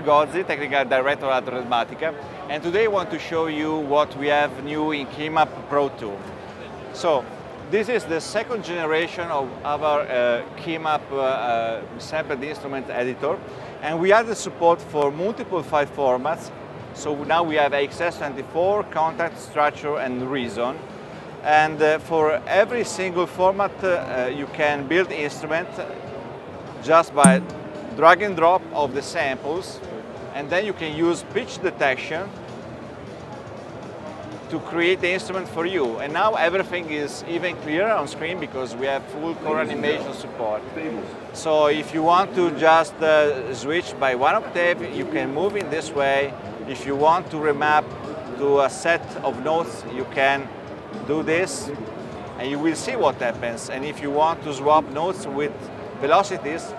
Gozzi, Technical Director at Redmatica, and today I want to show you what we have new in KeyMap Pro 2. So, this is the second generation of our uh, KeyMap uh, uh, sampled instrument editor, and we added support for multiple file formats. So now we have EXS24, Kontakt, Structure, and Reason. And uh, for every single format, uh, you can build instrument just by drag and drop of the samples, and then you can use pitch detection to create the instrument for you. And now everything is even clearer on screen because we have full color animation support. So if you want to just uh, switch by one octave, you can move in this way. If you want to remap to a set of notes, you can do this and you will see what happens. And if you want to swap notes with velocities,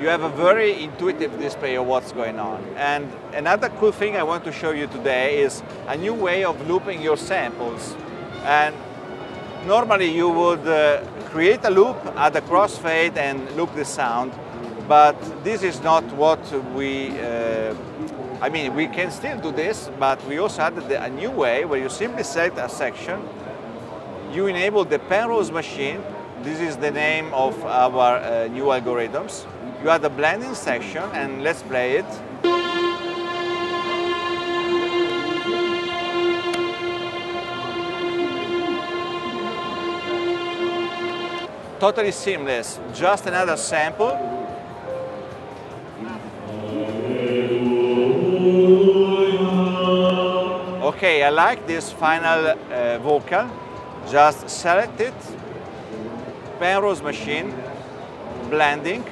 you have a very intuitive display of what's going on. And another cool thing I want to show you today is a new way of looping your samples. And normally you would uh, create a loop, add a crossfade and loop the sound, but this is not what we, uh, I mean, we can still do this, but we also added a new way where you simply select a section, you enable the Penrose machine, this is the name of our uh, new algorithms, you have the blending section and let's play it. Totally seamless, just another sample. Okay, I like this final uh, vocal. Just select it, Penrose machine, blending,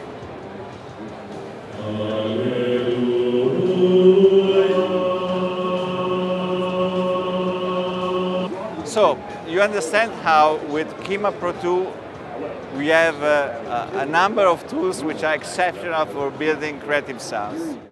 so you understand how with KeyMap Pro 2 we have uh, a number of tools which are exceptional for building creative sounds.